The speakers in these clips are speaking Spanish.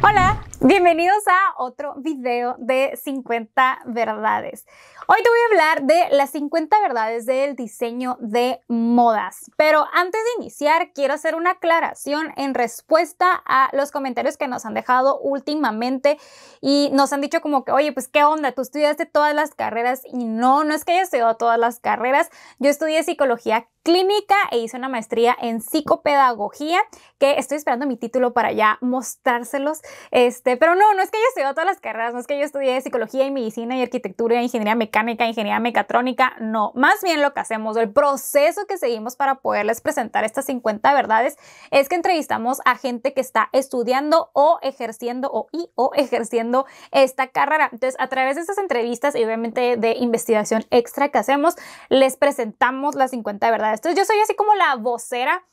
Hola, bienvenidos a otro video de 50 verdades. Hoy te voy a hablar de las 50 verdades del diseño de modas. Pero antes de iniciar, quiero hacer una aclaración en respuesta a los comentarios que nos han dejado últimamente y nos han dicho como que, oye, pues qué onda, tú estudiaste todas las carreras y no, no es que haya estudiado todas las carreras. Yo estudié psicología clínica e hice una maestría en psicopedagogía, que estoy esperando mi título para ya mostrárselos. Este, pero no, no es que yo estudiado todas las carreras, no es que yo estudié psicología y medicina y arquitectura y ingeniería mecánica, ingeniería mecatrónica, no. Más bien lo que hacemos, el proceso que seguimos para poderles presentar estas 50 verdades es que entrevistamos a gente que está estudiando o ejerciendo o, y, o ejerciendo esta carrera. Entonces, a través de estas entrevistas y obviamente de investigación extra que hacemos, les presentamos las 50 verdades entonces yo soy así como la vocera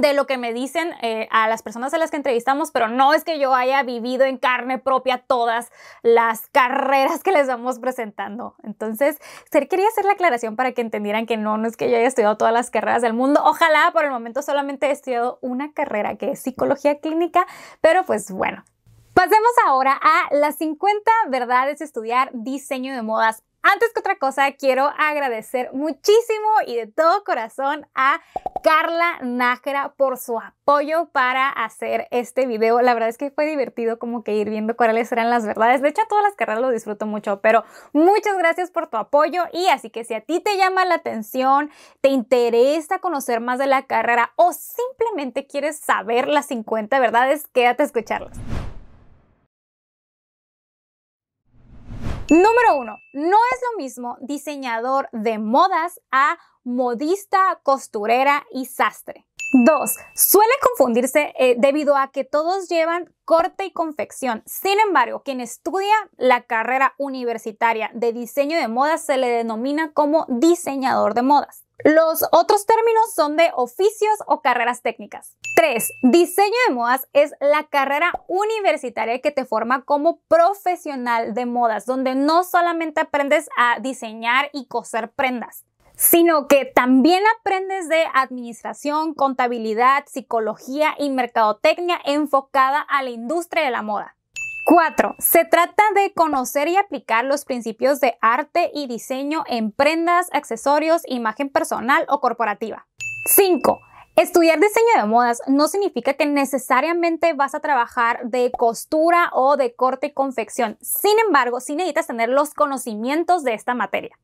de lo que me dicen eh, a las personas a las que entrevistamos, pero no es que yo haya vivido en carne propia todas las carreras que les vamos presentando. Entonces, quería hacer la aclaración para que entendieran que no, no es que yo haya estudiado todas las carreras del mundo. Ojalá por el momento solamente he estudiado una carrera que es psicología clínica, pero pues bueno. Pasemos ahora a las 50 verdades de estudiar diseño de modas antes que otra cosa, quiero agradecer muchísimo y de todo corazón a Carla Nájera por su apoyo para hacer este video. La verdad es que fue divertido como que ir viendo cuáles eran las verdades. De hecho, todas las carreras lo disfruto mucho, pero muchas gracias por tu apoyo y así que si a ti te llama la atención, te interesa conocer más de la carrera o simplemente quieres saber las 50 verdades, quédate a escucharlas. Número uno, no es lo mismo diseñador de modas a modista, costurera y sastre. Dos, Suele confundirse eh, debido a que todos llevan corte y confección. Sin embargo, quien estudia la carrera universitaria de diseño de modas se le denomina como diseñador de modas. Los otros términos son de oficios o carreras técnicas. 3. Diseño de modas es la carrera universitaria que te forma como profesional de modas, donde no solamente aprendes a diseñar y coser prendas, sino que también aprendes de administración, contabilidad, psicología y mercadotecnia enfocada a la industria de la moda. 4. Se trata de conocer y aplicar los principios de arte y diseño en prendas, accesorios, imagen personal o corporativa. 5. Estudiar diseño de modas no significa que necesariamente vas a trabajar de costura o de corte y confección. Sin embargo, sí necesitas tener los conocimientos de esta materia.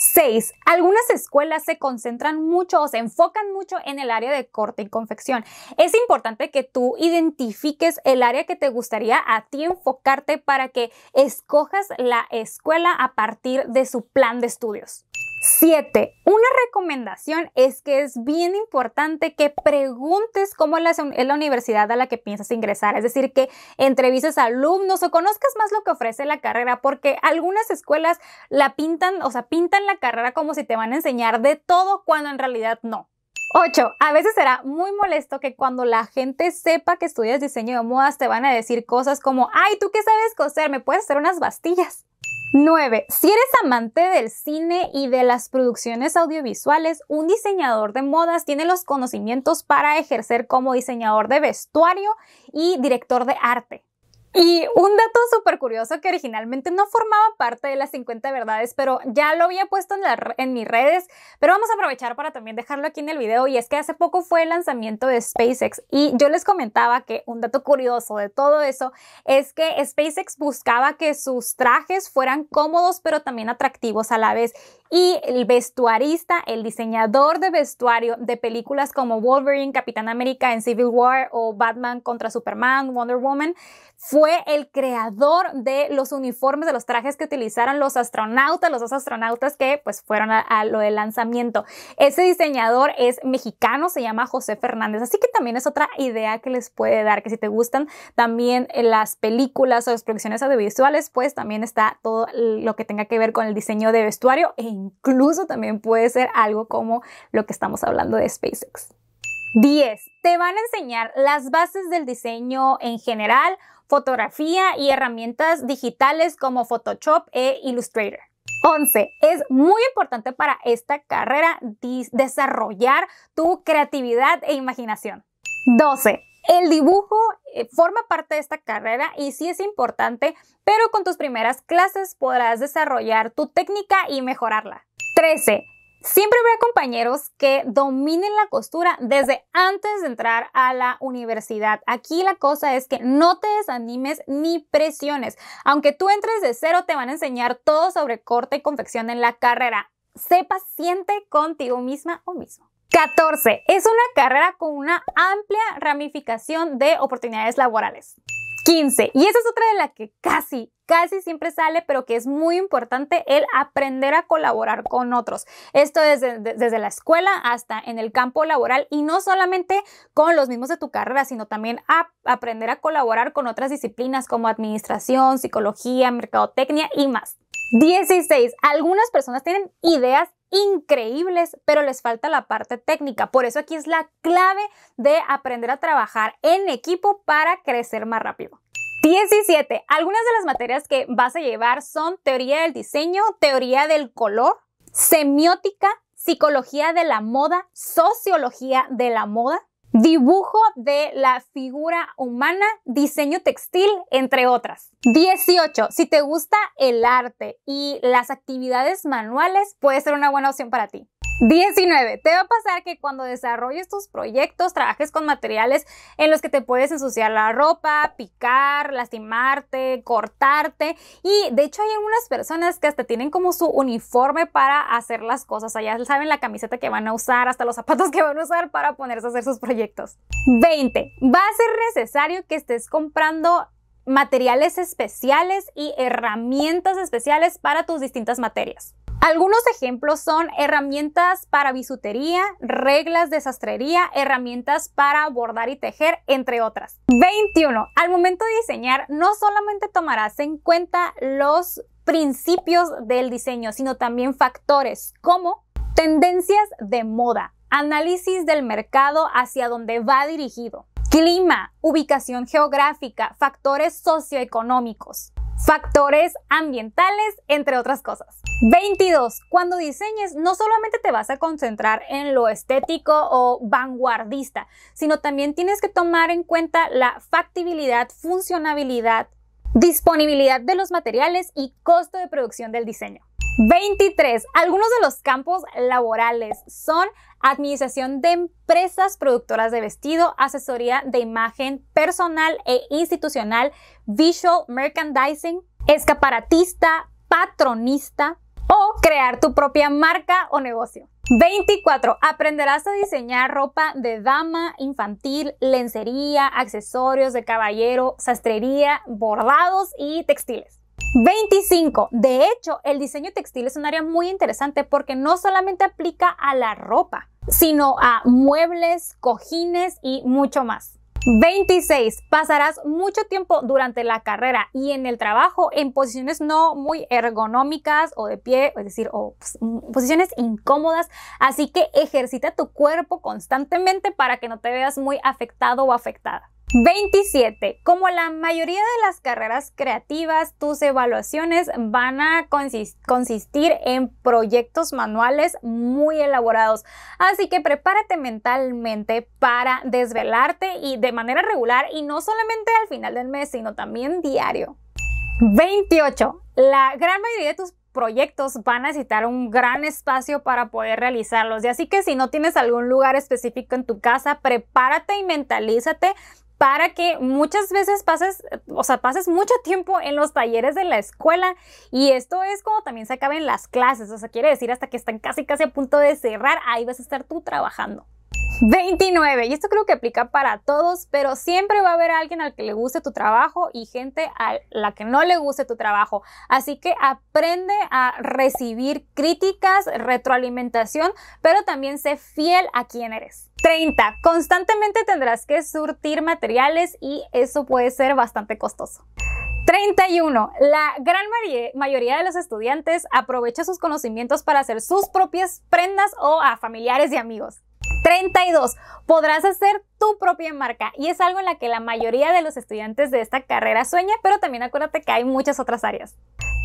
6. Algunas escuelas se concentran mucho o se enfocan mucho en el área de corte y confección. Es importante que tú identifiques el área que te gustaría a ti enfocarte para que escojas la escuela a partir de su plan de estudios. 7. Una recomendación es que es bien importante que preguntes cómo es la, universidad a la que piensas ingresar, es decir, que entrevistes a alumnos o conozcas más lo que ofrece la carrera, porque algunas escuelas la pintan, o sea, pintan la carrera como si te van a enseñar de todo cuando en realidad no. 8. A veces será muy molesto que cuando la gente sepa que estudias diseño de modas te van a decir cosas como, ay, ¿tú qué sabes coser? ¿Me puedes hacer unas bastillas? 9. Si eres amante del cine y de las producciones audiovisuales, un diseñador de modas tiene los conocimientos para ejercer como diseñador de vestuario y director de arte. Y un dato súper curioso que originalmente no formaba parte de las 50 verdades, pero ya lo había puesto en, en, mis redes, pero vamos a aprovechar para también dejarlo aquí en el video y es que hace poco fue el lanzamiento de SpaceX y yo les comentaba que un dato curioso de todo eso es que SpaceX buscaba que sus trajes fueran cómodos pero también atractivos a la vez y el vestuarista, el diseñador de vestuario de películas como Wolverine, Capitán América en Civil War o Batman contra Superman, Wonder Woman, fue el creador de los uniformes, de los trajes que utilizaron los astronautas, los dos astronautas que pues fueron a, lo del lanzamiento. Ese diseñador es mexicano, se llama José Fernández, así que también es otra idea que les puede dar, que si te gustan también las películas o las producciones audiovisuales, pues también está todo lo que tenga que ver con el diseño de vestuario e incluso también puede ser algo como lo que estamos hablando de SpaceX. 10. Te van a enseñar las bases del diseño en general, fotografía y herramientas digitales como Photoshop e Illustrator. 11. Es muy importante para esta carrera desarrollar tu creatividad e imaginación. 12. El dibujo eh, forma parte de esta carrera y sí es importante, pero con tus primeras clases podrás desarrollar tu técnica y mejorarla. 13. Siempre habrá compañeros que dominen la costura desde antes de entrar a la universidad. Aquí la cosa es que no te desanimes ni presiones. Aunque tú entres de cero, te van a enseñar todo sobre corte y confección en la carrera. Sé paciente contigo misma o mismo. 14. Es una carrera con una amplia ramificación de oportunidades laborales. 15. Y esa es otra de la que casi, casi siempre sale, pero que es muy importante, el aprender a colaborar con otros. Esto desde, desde la escuela hasta en el campo laboral y no solamente con los mismos de tu carrera, sino también aprender a colaborar con otras disciplinas como administración, psicología, mercadotecnia y más. 16. Algunas personas tienen ideas increíbles, pero les falta la parte técnica. Por eso aquí es la clave de aprender a trabajar en equipo para crecer más rápido. 17. Algunas de las materias que vas a llevar son teoría del diseño, teoría del color, semiótica, psicología de la moda, sociología de la moda, dibujo de la figura humana, diseño textil, entre otras. 18. Si te gusta el arte y las actividades manuales, puede ser una buena opción para ti. 19. Te va a pasar que cuando desarrolles tus proyectos trabajes con materiales en los que te puedes ensuciar la ropa, picar, lastimarte, cortarte y de hecho hay algunas personas que hasta tienen como su uniforme para hacer las cosas. Allá saben la camiseta que van a usar, hasta los zapatos que van a usar para ponerse a hacer sus proyectos. 20. Va a ser necesario que estés comprando materiales especiales y herramientas especiales para tus distintas materias. Algunos ejemplos son herramientas para bisutería, reglas de sastrería, herramientas para bordar y tejer, entre otras. 21. Al momento de diseñar, no solamente tomarás en cuenta los principios del diseño, sino también factores como tendencias de moda, análisis del mercado hacia donde va dirigido, clima, ubicación geográfica, factores socioeconómicos, factores ambientales, entre otras cosas. 22. Cuando diseñes, no solamente te vas a concentrar en lo estético o vanguardista, sino también tienes que tomar en cuenta la factibilidad, funcionabilidad, disponibilidad de los materiales y costo de producción del diseño. 23. Algunos de los campos laborales son administración de empresas productoras de vestido, asesoría de imagen personal e institucional, visual merchandising, escaparatista, patronista o crear tu propia marca o negocio. 24. Aprenderás a diseñar ropa de dama, infantil, lencería, accesorios de caballero, sastrería, bordados y textiles. 25. De hecho, el diseño textil es un área muy interesante porque no solamente aplica a la ropa, sino a muebles, cojines y mucho más. 26. Pasarás mucho tiempo durante la carrera y en el trabajo en posiciones no muy ergonómicas o de pie, es decir, o pues, posiciones incómodas, así que ejercita tu cuerpo constantemente para que no te veas muy afectado o afectada. 27. Como la mayoría de las carreras creativas, tus evaluaciones van a consistir en proyectos manuales muy elaborados. Así que prepárate mentalmente para desvelarte y de manera regular y no solamente al final del mes, sino también diario. 28. La gran mayoría de tus proyectos van a necesitar un gran espacio para poder realizarlos. Y así que si no tienes algún lugar específico en tu casa, prepárate y mentalízate para que muchas veces pases, o sea, pases mucho tiempo en los talleres de la escuela y esto es como también se acaben las clases, o sea, quiere decir hasta que están casi casi a punto de cerrar, ahí vas a estar tú trabajando. 29. Y esto creo que aplica para todos, pero siempre va a haber alguien al que le guste tu trabajo y gente a la que no le guste tu trabajo. Así que aprende a recibir críticas, retroalimentación, pero también sé fiel a quien eres. 30. Constantemente tendrás que surtir materiales y eso puede ser bastante costoso. 31. La gran mayoría de los estudiantes aprovecha sus conocimientos para hacer sus propias prendas o a familiares y amigos. 32. Podrás hacer tu propia marca y es algo en la que la mayoría de los estudiantes de esta carrera sueña, pero también acuérdate que hay muchas otras áreas.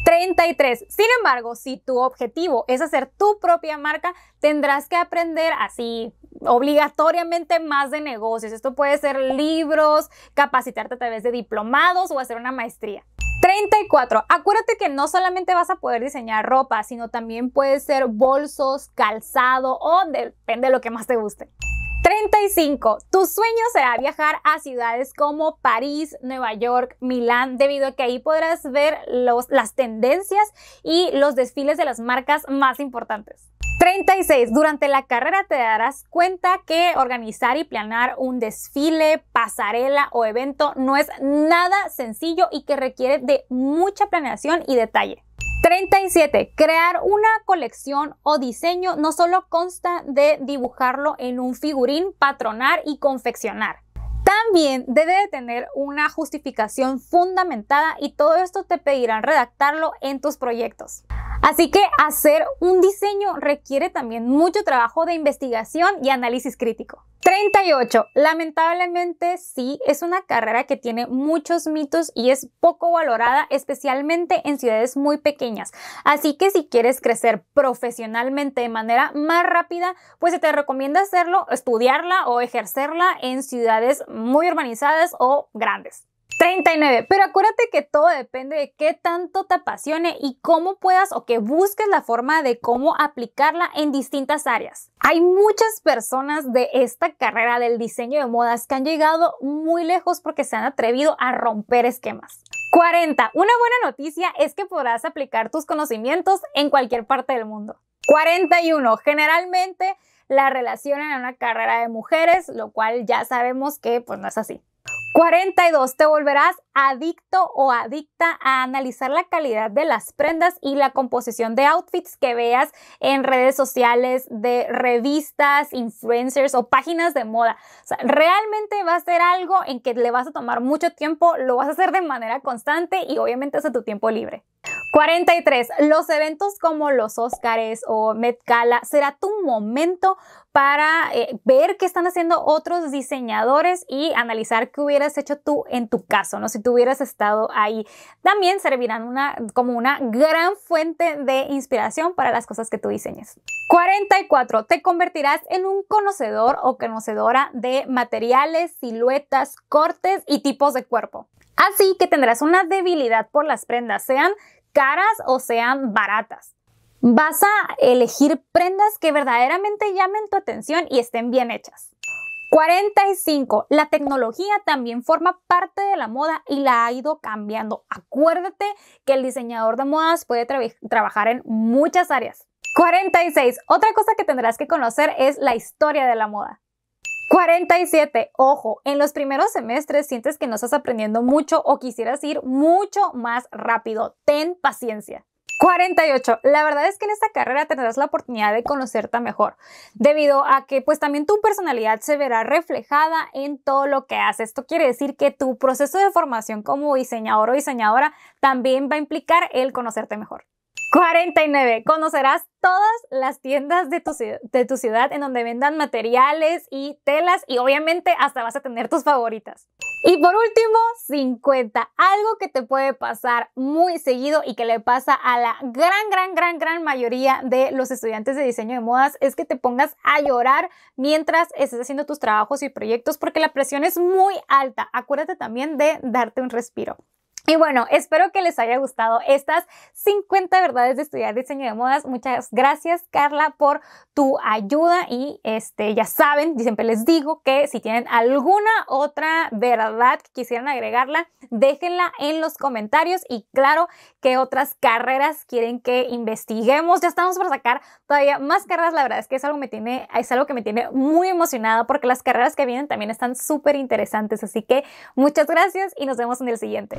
33. Sin embargo, si tu objetivo es hacer tu propia marca, tendrás que aprender así obligatoriamente más de negocios. Esto puede ser libros, capacitarte a través de diplomados o hacer una maestría. 34. Acuérdate que no solamente vas a poder diseñar ropa, sino también puede ser bolsos, calzado o depende de lo que más te guste. 35. Tu sueño será viajar a ciudades como París, Nueva York, Milán, debido a que ahí podrás ver las tendencias y los desfiles de las marcas más importantes. 36. Durante la carrera te darás cuenta que organizar y planear un desfile, pasarela o evento no es nada sencillo y que requiere de mucha planeación y detalle. 37. Crear una colección o diseño no solo consta de dibujarlo en un figurín, patronar y confeccionar. También debe de tener una justificación fundamentada y todo esto te pedirán redactarlo en tus proyectos. Así que hacer un diseño requiere también mucho trabajo de investigación y análisis crítico. 38. Lamentablemente sí, es una carrera que tiene muchos mitos y es poco valorada, especialmente en ciudades muy pequeñas. Así que si quieres crecer profesionalmente de manera más rápida, pues se te recomienda hacerlo, estudiarla o ejercerla en ciudades muy urbanizadas o grandes. 39. Pero acuérdate que todo depende de qué tanto te apasione y cómo puedas o que busques la forma de cómo aplicarla en distintas áreas. Hay muchas personas de esta carrera del diseño de modas que han llegado muy lejos porque se han atrevido a romper esquemas. 40. Una buena noticia es que podrás aplicar tus conocimientos en cualquier parte del mundo. 41. Generalmente la relacionan en una carrera de mujeres, lo cual ya sabemos que pues no es así. 42. Te volverás adicto o adicta a analizar la calidad de las prendas y la composición de outfits que veas en redes sociales, de revistas, influencers o páginas de moda. O sea, realmente va a ser algo en que le vas a tomar mucho tiempo, lo vas a hacer de manera constante y obviamente es a tu tiempo libre. 43. Los eventos como los Oscars o Met Gala será tu momento para eh, ver qué están haciendo otros diseñadores y analizar qué hubieras hecho tú en tu caso, ¿no? Si tú hubieras estado ahí. También servirán como una gran fuente de inspiración para las cosas que tú diseñes. 44. Te convertirás en un conocedor o conocedora de materiales, siluetas, cortes y tipos de cuerpo. Así que tendrás una debilidad por las prendas, sean caras o sean baratas. Vas a elegir prendas que verdaderamente llamen tu atención y estén bien hechas. 45. La tecnología también forma parte de la moda y la ha ido cambiando. Acuérdate que el diseñador de modas puede trabajar en muchas áreas. 46. Otra cosa que tendrás que conocer es la historia de la moda. 47. Ojo, en los primeros semestres sientes que no estás aprendiendo mucho o quisieras ir mucho más rápido. Ten paciencia. 48. La verdad es que en esta carrera tendrás la oportunidad de conocerte mejor, debido a que pues también tu personalidad se verá reflejada en todo lo que haces. Esto quiere decir que tu proceso de formación como diseñador o diseñadora también va a implicar el conocerte mejor. 49. Conocerás todas las tiendas de tu, de tu, ciudad en donde vendan materiales y telas y obviamente hasta vas a tener tus favoritas. Y por último, 50. Algo que te puede pasar muy seguido y que le pasa a la gran, gran, gran, gran mayoría de los estudiantes de diseño de modas es que te pongas a llorar mientras estés haciendo tus trabajos y proyectos porque la presión es muy alta. Acuérdate también de darte un respiro. Y bueno, espero que les haya gustado estas 50 verdades de estudiar diseño de modas. Muchas gracias, Carla, por tu ayuda. Y este, ya saben, siempre les digo que si tienen alguna otra verdad que quisieran agregarla, déjenla en los comentarios. Y claro, qué otras carreras quieren que investiguemos. Ya estamos por sacar todavía más carreras. La verdad es que es algo, me tiene, es algo que me tiene muy emocionada porque las carreras que vienen también están súper interesantes. Así que muchas gracias y nos vemos en el siguiente.